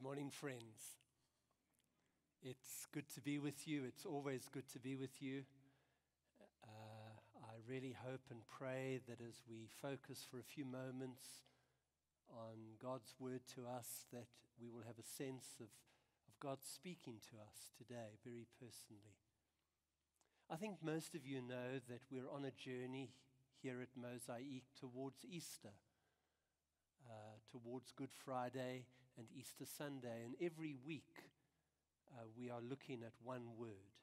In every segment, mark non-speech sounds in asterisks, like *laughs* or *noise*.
Good morning, friends. It's good to be with you. It's always good to be with you. Uh, I really hope and pray that as we focus for a few moments on God's word to us, that we will have a sense of, of God speaking to us today very personally. I think most of you know that we're on a journey here at Mosaic towards Easter uh, towards Good Friday and Easter Sunday. And every week uh, we are looking at one word.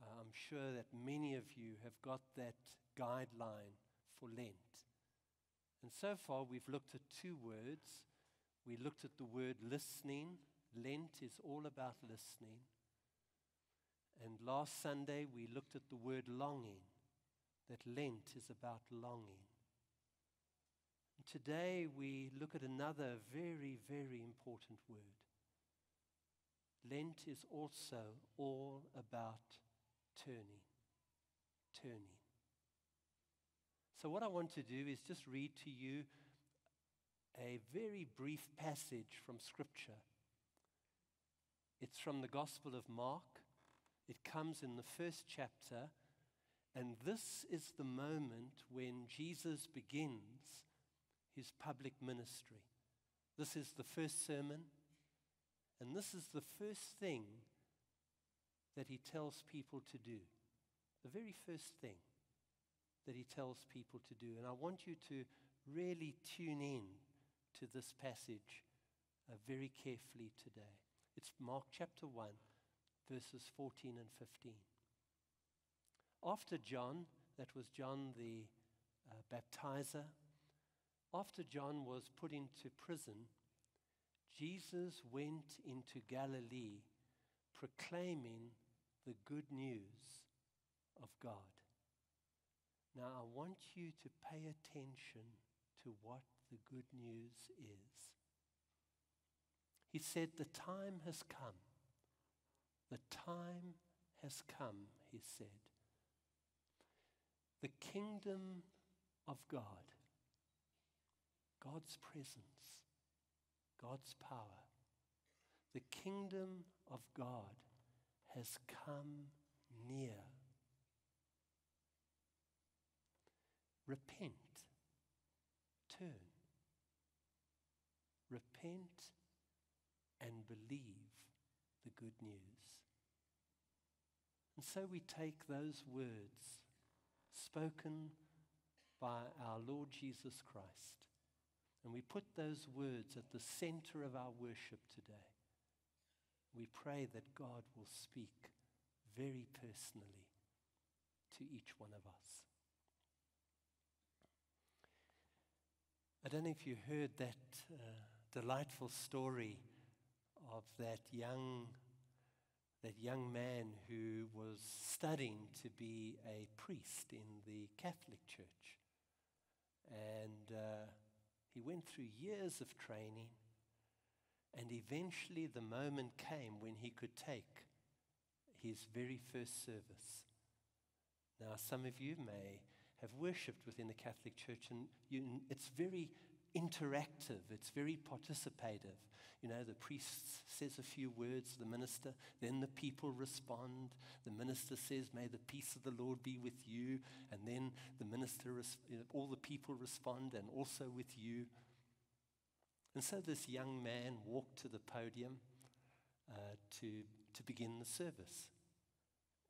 Uh, I'm sure that many of you have got that guideline for Lent. And so far we've looked at two words. We looked at the word listening. Lent is all about listening. And last Sunday we looked at the word longing, that Lent is about longing. Today we look at another very, very important word. Lent is also all about turning. Turning. So, what I want to do is just read to you a very brief passage from Scripture. It's from the Gospel of Mark. It comes in the first chapter. And this is the moment when Jesus begins his public ministry. This is the first sermon, and this is the first thing that he tells people to do. The very first thing that he tells people to do. And I want you to really tune in to this passage uh, very carefully today. It's Mark chapter 1, verses 14 and 15. After John, that was John the uh, baptizer, after John was put into prison, Jesus went into Galilee proclaiming the good news of God. Now, I want you to pay attention to what the good news is. He said, The time has come. The time has come, he said. The kingdom of God God's presence, God's power. The kingdom of God has come near. Repent. Turn. Repent and believe the good news. And so we take those words spoken by our Lord Jesus Christ and we put those words at the center of our worship today. We pray that God will speak very personally to each one of us. I don't know if you heard that uh, delightful story of that young, that young man who was studying to be a priest in the Catholic Church. And uh, he went through years of training, and eventually the moment came when he could take his very first service. Now, some of you may have worshipped within the Catholic Church, and you, it's very interactive, it's very participative. You know, the priest says a few words, the minister, then the people respond. The minister says, May the peace of the Lord be with you. And then the minister, all the people respond, and also with you. And so this young man walked to the podium uh, to, to begin the service.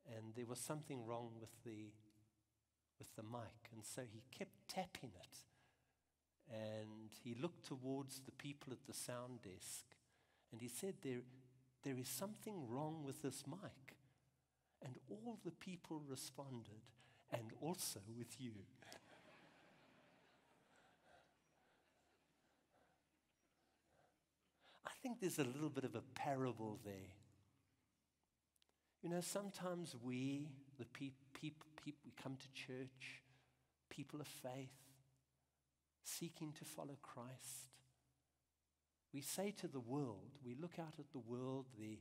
And there was something wrong with the, with the mic. And so he kept tapping it and he looked towards the people at the sound desk and he said, There, there is something wrong with this mic. And all the people responded, and also with you. I think there's a little bit of a parable there. You know, sometimes we, the people, peop, peop, we come to church, people of faith, seeking to follow Christ. We say to the world, we look out at the world, the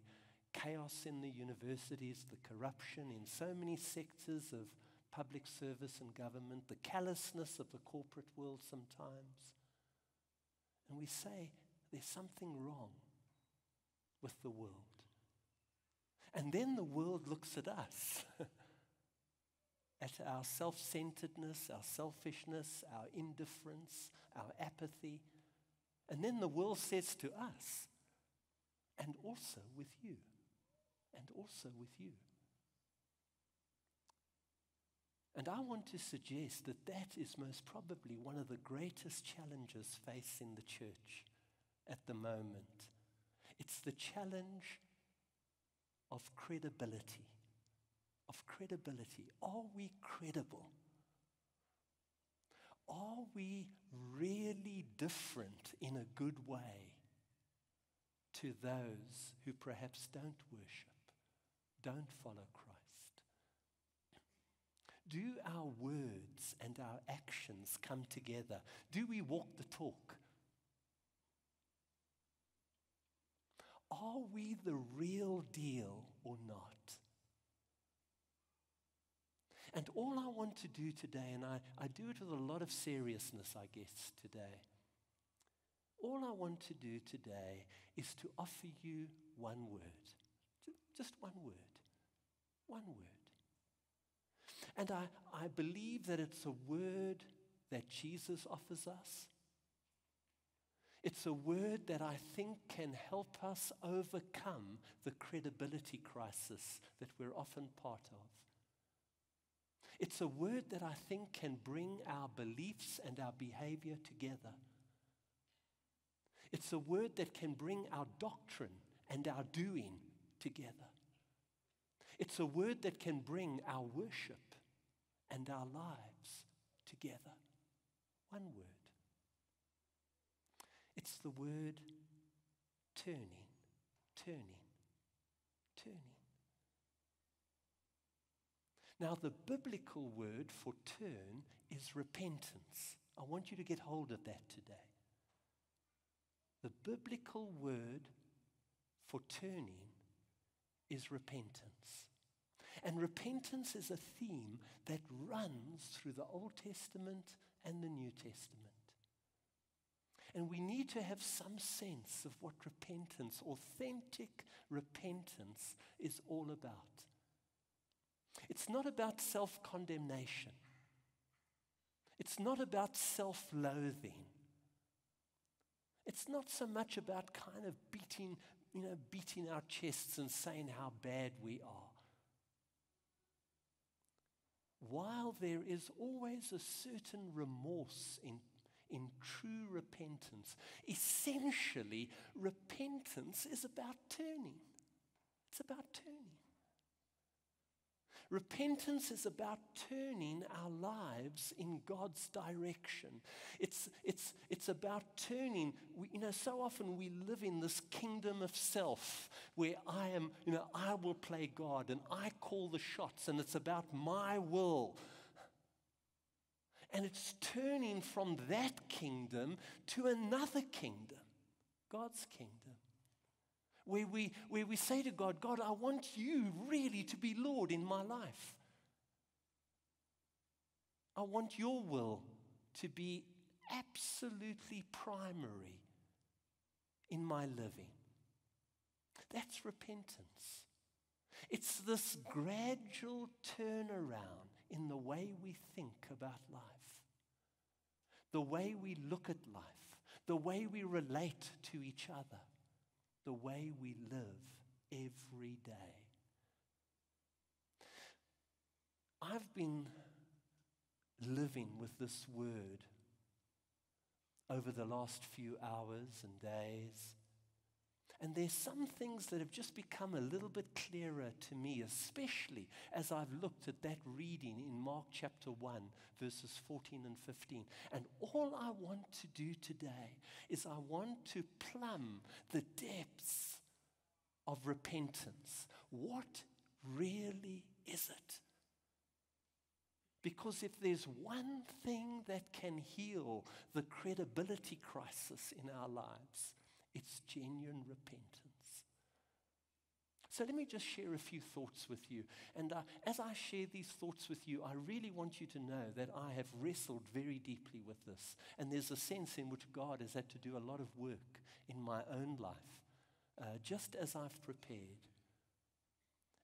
chaos in the universities, the corruption in so many sectors of public service and government, the callousness of the corporate world sometimes. And we say, there's something wrong with the world. And then the world looks at us, *laughs* at our self centeredness, our selfishness, our indifference, our apathy. And then the world says to us, and also with you, and also with you. And I want to suggest that that is most probably one of the greatest challenges facing the church at the moment. It's the challenge of credibility. Of credibility. Are we credible? Are we really different in a good way to those who perhaps don't worship, don't follow Christ? Do our words and our actions come together? Do we walk the talk? Are we the real deal or not? And all I want to do today, and I, I do it with a lot of seriousness, I guess, today. All I want to do today is to offer you one word. Just one word. One word. And I, I believe that it's a word that Jesus offers us. It's a word that I think can help us overcome the credibility crisis that we're often part of. It's a word that I think can bring our beliefs and our behavior together. It's a word that can bring our doctrine and our doing together. It's a word that can bring our worship and our lives together. One word. It's the word turning, turning, turning. Now, the biblical word for turn is repentance. I want you to get hold of that today. The biblical word for turning is repentance. And repentance is a theme that runs through the Old Testament and the New Testament. And we need to have some sense of what repentance, authentic repentance, is all about. It's not about self condemnation, it's not about self loathing. It's not so much about kind of beating, you know, beating our chests and saying how bad we are while there is always a certain remorse in, in true repentance, essentially, repentance is about turning. It's about turning. Repentance is about turning our lives in God's direction. It's, it's, it's about turning. We, you know, so often we live in this kingdom of self where I am, you know, I will play God and I call the shots and it's about my will. And it's turning from that kingdom to another kingdom, God's kingdom where we, where we say to God, God, I want you really to be Lord in my life. I want your will to be absolutely primary in my living. That's repentance. It's this gradual turnaround in the way we think about life, the way we look at life, the way we relate to each other the way we live every day. I've been living with this word over the last few hours and days. And there's some things that have just become a little bit clearer to me, especially as I've looked at that reading in Mark chapter 1, verses 14 and 15. And all I want to do today is I want to plumb the depths of repentance. What really is it? Because if there's one thing that can heal the credibility crisis in our lives, it's genuine repentance. So let me just share a few thoughts with you. And uh, as I share these thoughts with you, I really want you to know that I have wrestled very deeply with this. And there's a sense in which God has had to do a lot of work in my own life, uh, just as I've prepared.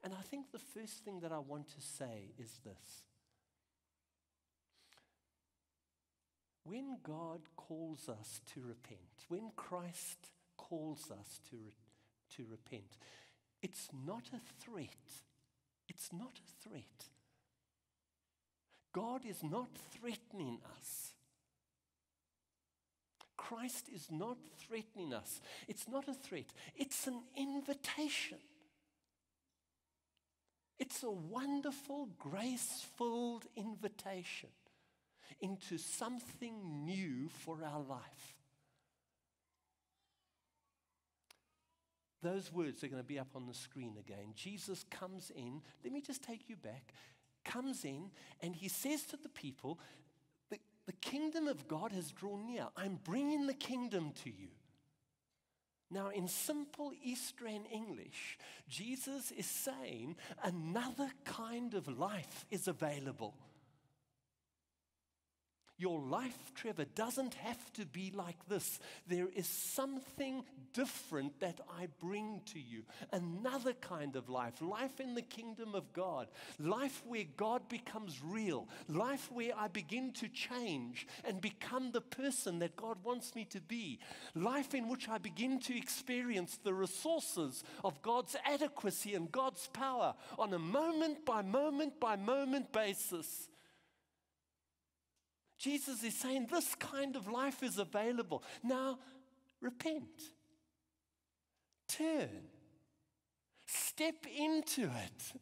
And I think the first thing that I want to say is this. When God calls us to repent, when Christ calls us to, re- to repent, it's not a threat. It's not a threat. God is not threatening us. Christ is not threatening us. It's not a threat, it's an invitation. It's a wonderful, grace filled invitation into something new for our life. Those words are going to be up on the screen again. Jesus comes in, let me just take you back, comes in, and he says to the people, the, the kingdom of God has drawn near. I'm bringing the kingdom to you. Now, in simple Eastern English, Jesus is saying another kind of life is available. Your life, Trevor, doesn't have to be like this. There is something different that I bring to you. Another kind of life. Life in the kingdom of God. Life where God becomes real. Life where I begin to change and become the person that God wants me to be. Life in which I begin to experience the resources of God's adequacy and God's power on a moment by moment by moment basis. Jesus is saying this kind of life is available. Now, repent, turn, step into it.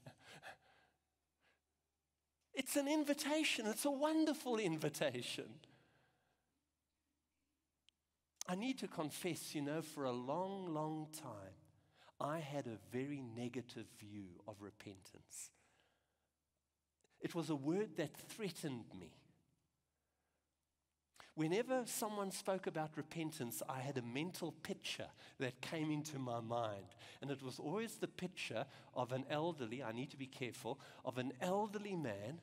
It's an invitation, it's a wonderful invitation. I need to confess, you know, for a long, long time, I had a very negative view of repentance. It was a word that threatened me. Whenever someone spoke about repentance, I had a mental picture that came into my mind. And it was always the picture of an elderly, I need to be careful, of an elderly man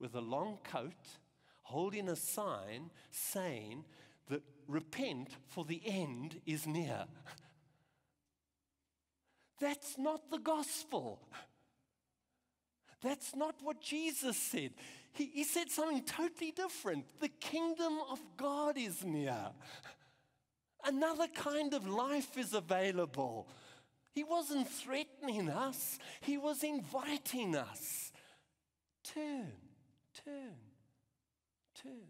with a long coat holding a sign saying that repent for the end is near. *laughs* That's not the gospel. That's not what Jesus said. He, he said something totally different. The kingdom of God is near. Another kind of life is available. He wasn't threatening us, He was inviting us. Turn, turn, turn.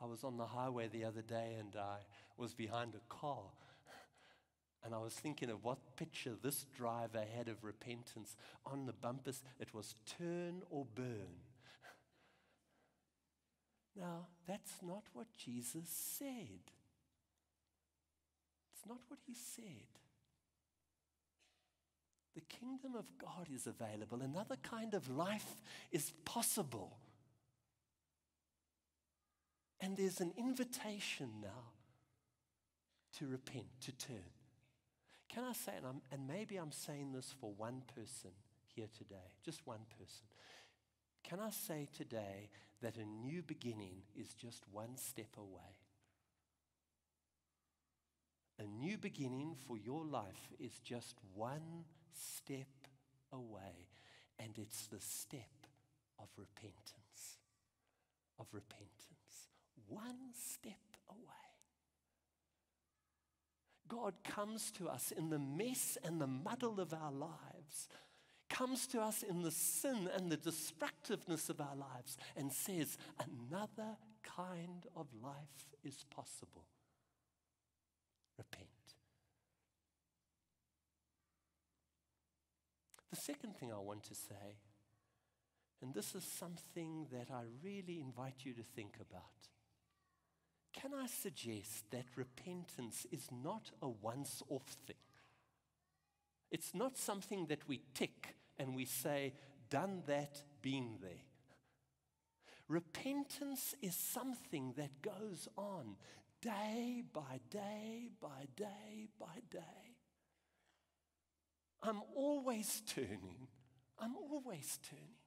I was on the highway the other day and I was behind a car and I was thinking of what picture this driver had of repentance. On the bumpers, it was turn or burn. *laughs* Now, that's not what Jesus said. It's not what he said. The kingdom of God is available. Another kind of life is possible. And there's an invitation now to repent, to turn. Can I say, and, I'm, and maybe I'm saying this for one person here today, just one person. Can I say today that a new beginning is just one step away? A new beginning for your life is just one step away, and it's the step of repentance. Of repentance. One step away. God comes to us in the mess and the muddle of our lives, comes to us in the sin and the destructiveness of our lives, and says, Another kind of life is possible. Repent. The second thing I want to say, and this is something that I really invite you to think about can I suggest that repentance is not a once off thing? It's not something that we tick and we say, done that, been there. Repentance is something that goes on day by day by day by day. I'm always turning. I'm always turning.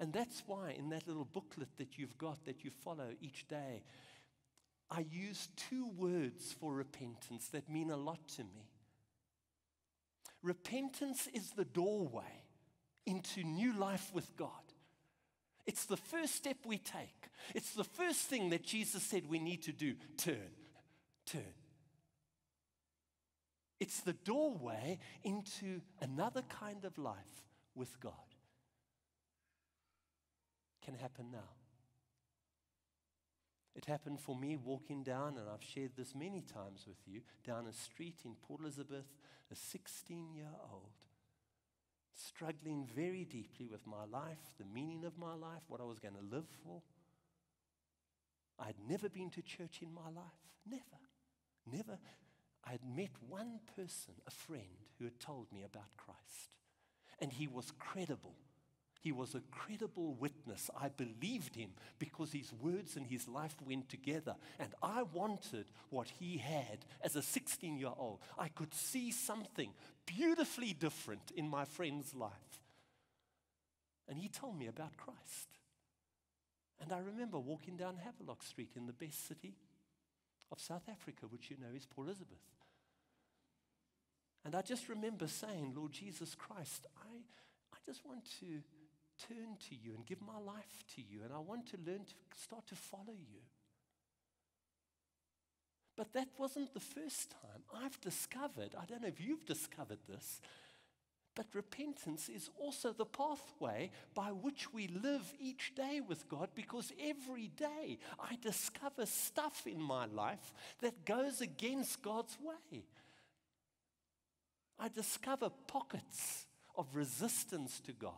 And that's why, in that little booklet that you've got that you follow each day, I use two words for repentance that mean a lot to me. Repentance is the doorway into new life with God. It's the first step we take. It's the first thing that Jesus said we need to do turn, turn. It's the doorway into another kind of life with God. Can happen now. It happened for me walking down, and I've shared this many times with you, down a street in Port Elizabeth, a 16 year old, struggling very deeply with my life, the meaning of my life, what I was going to live for. I'd never been to church in my life. Never. Never. I had met one person, a friend, who had told me about Christ. And he was credible. He was a credible witness. I believed him because his words and his life went together. And I wanted what he had as a 16 year old. I could see something beautifully different in my friend's life. And he told me about Christ. And I remember walking down Havelock Street in the best city of South Africa, which you know is Port Elizabeth. And I just remember saying, Lord Jesus Christ, I, I just want to turn to you and give my life to you, and I want to learn to start to follow you. But that wasn't the first time. I've discovered, I don't know if you've discovered this, but repentance is also the pathway by which we live each day with God because every day I discover stuff in my life that goes against God's way. I discover pockets of resistance to God.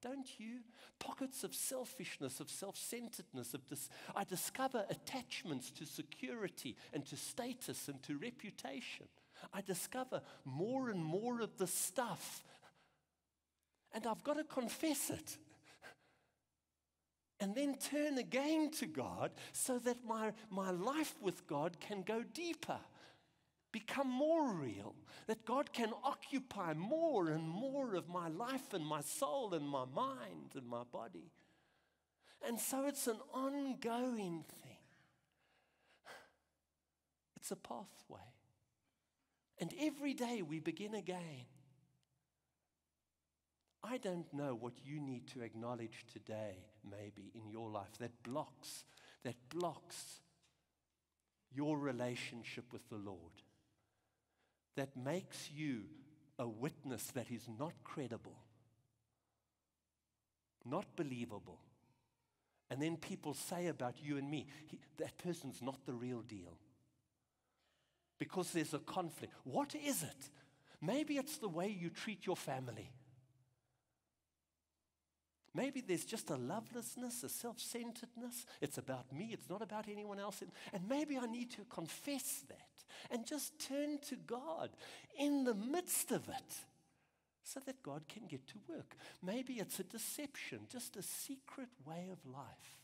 Don't you? Pockets of selfishness, of self centeredness. Of dis- I discover attachments to security and to status and to reputation. I discover more and more of the stuff. And I've got to confess it. And then turn again to God so that my, my life with God can go deeper become more real, that God can occupy more and more of my life and my soul and my mind and my body. And so it's an ongoing thing, it's a pathway. And every day we begin again. I don't know what you need to acknowledge today, maybe in your life, that blocks, that blocks your relationship with the Lord that makes you a witness that is not credible, not believable. And then people say about you and me, that person's not the real deal. Because there's a conflict. What is it? Maybe it's the way you treat your family. Maybe there's just a lovelessness, a self centeredness. It's about me, it's not about anyone else. And maybe I need to confess that and just turn to God in the midst of it so that God can get to work. Maybe it's a deception, just a secret way of life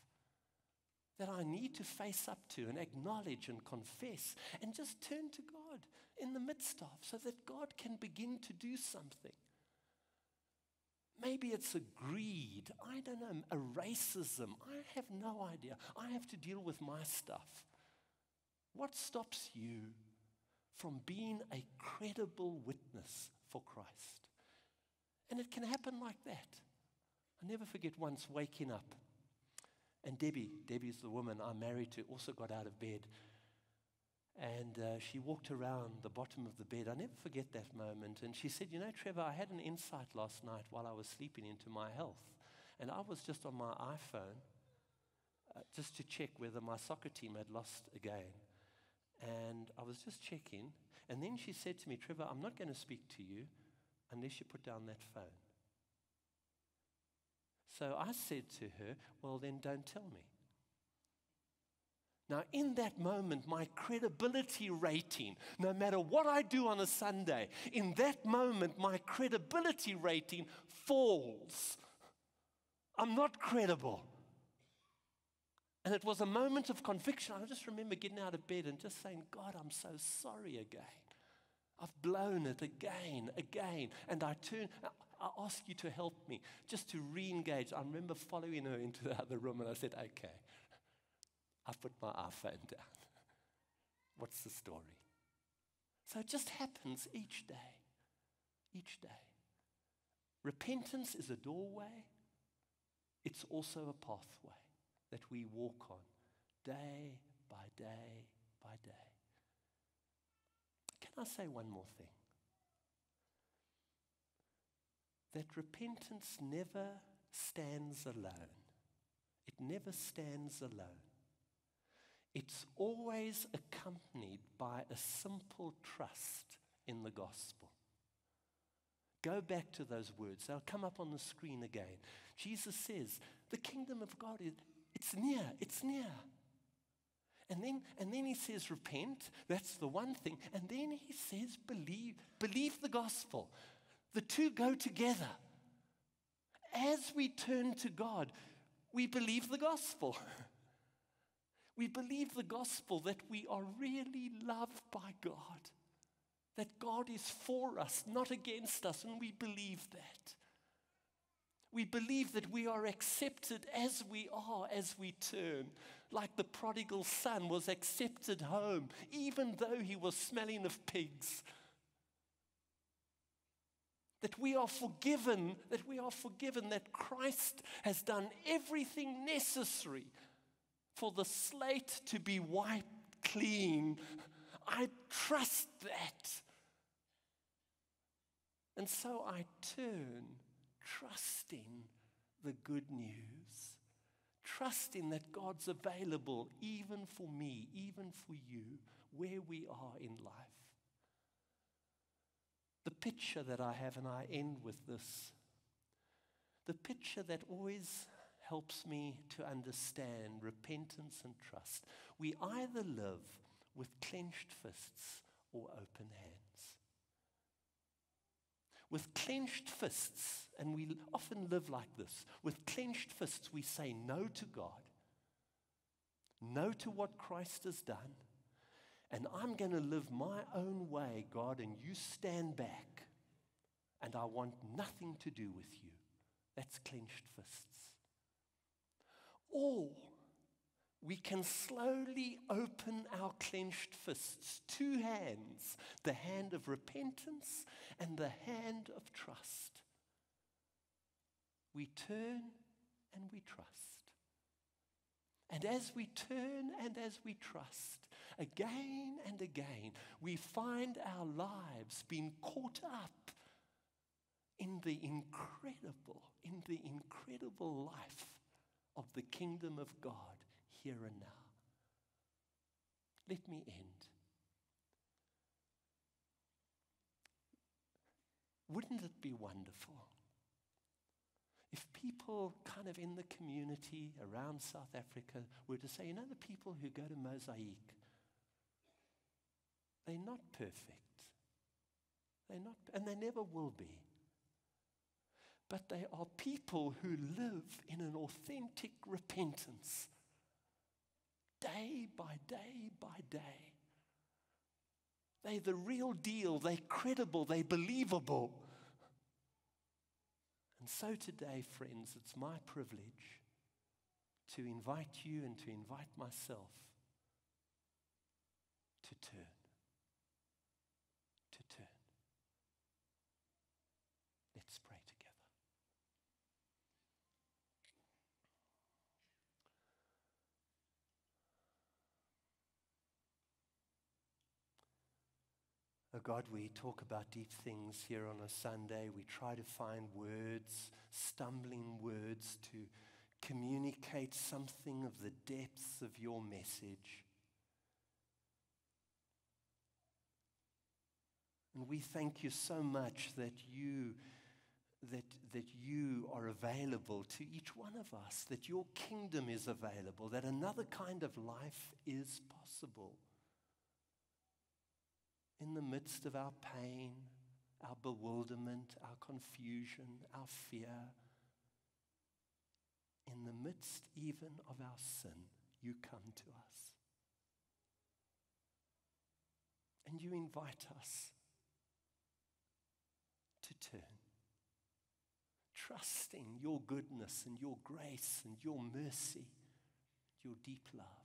that I need to face up to and acknowledge and confess and just turn to God in the midst of so that God can begin to do something. Maybe it's a greed. I don't know, a racism. I have no idea. I have to deal with my stuff. What stops you from being a credible witness for Christ? And it can happen like that. I never forget once waking up, and Debbie, Debbie's the woman I'm married to, also got out of bed. And uh, she walked around the bottom of the bed. I never forget that moment. And she said, You know, Trevor, I had an insight last night while I was sleeping into my health. And I was just on my iPhone uh, just to check whether my soccer team had lost again. And I was just checking. And then she said to me, Trevor, I'm not going to speak to you unless you put down that phone. So I said to her, Well, then don't tell me. Now, in that moment, my credibility rating, no matter what I do on a Sunday, in that moment, my credibility rating falls. I'm not credible. And it was a moment of conviction. I just remember getting out of bed and just saying, God, I'm so sorry again. I've blown it again, again. And I turn, I ask you to help me just to re engage. I remember following her into the other room and I said, okay, I put my iPhone down. What's the story? So it just happens each day. Each day. Repentance is a doorway, it's also a pathway that we walk on day by day by day. Can I say one more thing? That repentance never stands alone. It never stands alone. It's always accompanied by a simple trust in the gospel. Go back to those words. They'll come up on the screen again. Jesus says, The kingdom of God is it's near, it's near. And then, and then he says, repent. That's the one thing. And then he says, believe, believe the gospel. The two go together. As we turn to God, we believe the gospel. *laughs* we believe the gospel that we are really loved by God that God is for us, not against us, and we believe that. We believe that we are accepted as we are as we turn, like the prodigal son was accepted home, even though he was smelling of pigs. That we are forgiven, that we are forgiven, that Christ has done everything necessary for the slate to be wiped clean. I trust that. And so I turn, trusting the good news, trusting that God's available even for me, even for you, where we are in life. The picture that I have, and I end with this the picture that always helps me to understand repentance and trust. We either live with clenched fists or open hands with clenched fists, and we often live like this with clenched fists, we say no to God, no to what Christ has done, and I'm going to live my own way, God, and you stand back, and I want nothing to do with you. That's clenched fists. Or we can slowly open our clenched fists, two hands, the hand of repentance and the hand of trust. We turn and we trust. And as we turn and as we trust, again and again, we find our lives being caught up in the incredible, in the incredible life of the kingdom of God here and now. Let me end. Wouldn't it be wonderful if people kind of in the community around South Africa were to say, you know, the people who go to Mosaic, they're not perfect. They're not, and they never will be. But they are people who live in an authentic repentance day by day by day. They're the real deal. They're credible. They're believable. And so today, friends, it's my privilege to invite you and to invite myself to turn. God, we talk about deep things here on a Sunday. We try to find words, stumbling words, to communicate something of the depths of your message. And we thank you so much that you that, that you are available to each one of us, that your kingdom is available, that another kind of life is possible in the midst of our pain, our bewilderment, our confusion, our fear, in the midst even of our sin, you come to us. And you invite us to turn, trusting your goodness and your grace and your mercy, your deep love.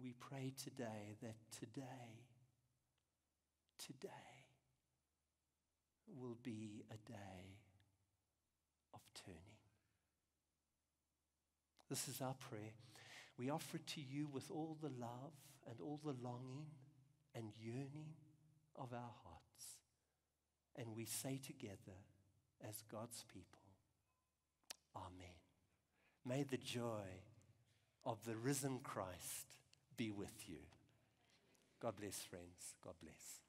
We pray today that today, today will be a day of turning. This is our prayer. We offer it to you with all the love and all the longing and yearning of our hearts. And we say together, as God's people, Amen. May the joy of the risen Christ be with you. God bless, friends. God bless.